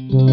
Mm-hmm.